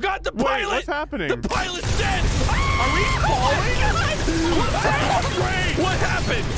god, the pilot! Wait, what's happening? The pilot's dead! Are we oh falling? Oh what happened?